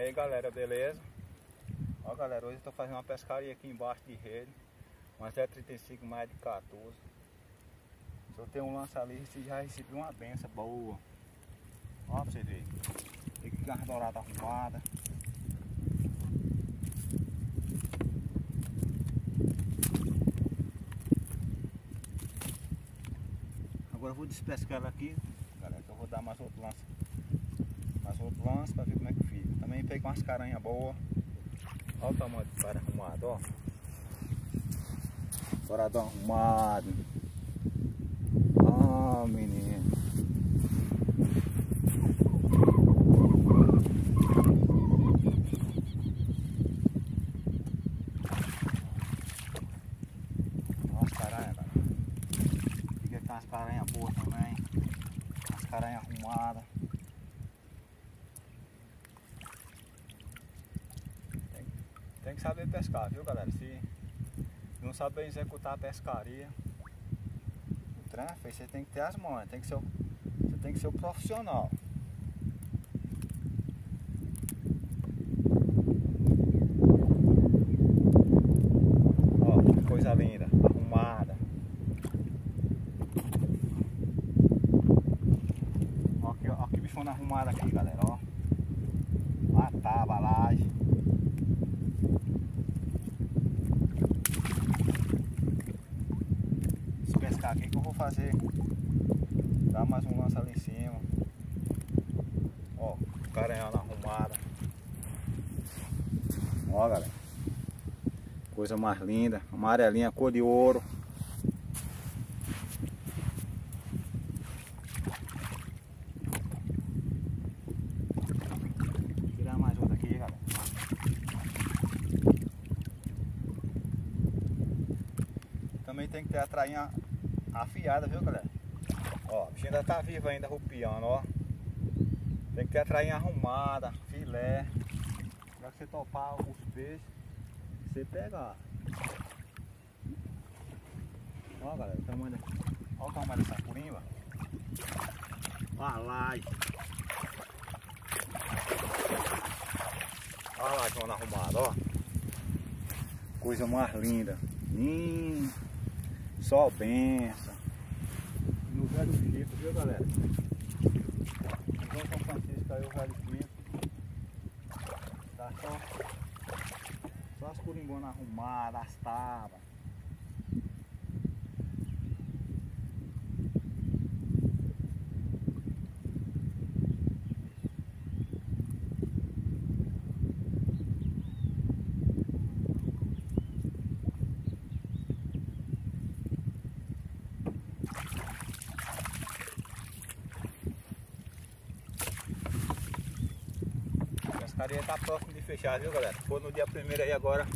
aí galera, beleza? Ó galera, hoje eu tô fazendo uma pescaria aqui embaixo de rede. Mas é 35 mais de 14 Se eu tenho um lança ali, já recebeu uma benção boa. Ó pra você ver. Tem que garra dourada arrumada. Agora eu vou despescar ela aqui. Galera, que eu vou dar mais outro lance. Mais outro lance pra ver como é que peguei umas caranhas boas Olha o tamanho do cara arrumado, ó. Douradão arrumado. Oh, menino. Olha as caranhas, cara. Fica aqui umas caranhas boas também. Umas caranhas arrumadas. Tem que saber pescar, viu galera? Se não saber executar a pescaria, o trem, você tem que ter as mãos, tem que ser, você tem que ser o profissional. Ó, que coisa linda, arrumada. Ó que, ó que arrumada aqui, galera, ó. Uma tábua, laje. pescar aqui que eu vou fazer? Dar mais um lance ali em cima. Ó caranhada arrumada ó galera. Coisa mais linda. Amarelinha cor de ouro Vou tirar mais outra aqui galera também tem que ter a trainha afiada, viu galera? Ó, a bichinha ainda tá viva ainda, rupiando, ó. Tem que ter a trainha arrumada, filé. Pra você topar os peixes, você pegar. Ó galera, o tamanho, ó o tamanho dessa curimba. Ó a laje. Ó a laje arrumada, ó. Coisa mais linda. Hum. Só benção. No velho Chico, viu galera? Então São Francisco aí o velho Chico. Tá só, só as curimbonas arrumadas, as tábuas. Pescaria tá próximo de fechar, viu galera? Foi no dia 1 aí agora,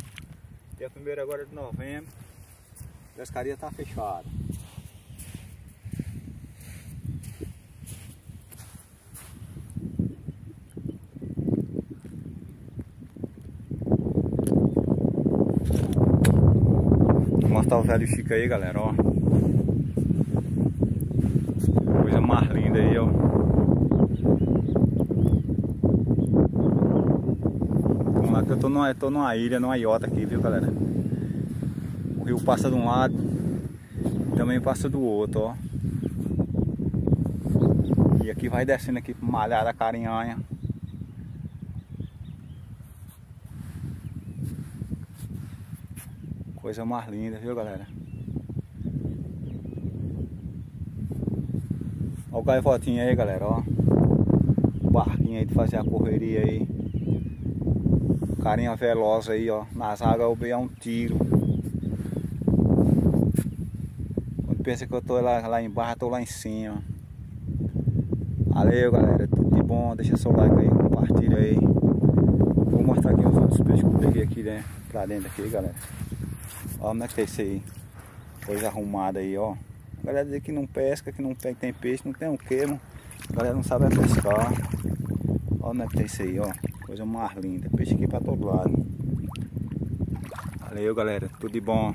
dia 1 agora de novembro, pescaria tá fechada. Vou mostrar o velho Chico aí galera, ó. Coisa mais linda aí, ó. Eu tô numa, tô numa ilha, numa iota aqui, viu galera? O rio passa de um lado, também passa do outro, ó. E aqui vai descendo aqui pro malhar da carinhanha. Coisa mais linda, viu galera? Olha o gaivotinho aí, galera, ó. O barquinho aí de fazer a correria aí carinha veloz aí, ó. Nas águas eu vejo um tiro. Quando pensa que eu tô lá, lá embaixo, tô lá em cima. Valeu, galera. Tudo de bom. Deixa seu like aí, compartilha aí. Vou mostrar aqui os outros peixes que eu peguei aqui, né? Pra dentro aqui, galera. Ó como é que tá isso aí. Coisa arrumada aí, ó. A galera diz que não pesca, que não tem peixe, não tem o um que, A galera não sabe pescar. Ó como é que tá isso aí, ó. Coisa mais linda. Peixe aqui pra todo lado. Valeu, galera. Tudo de bom.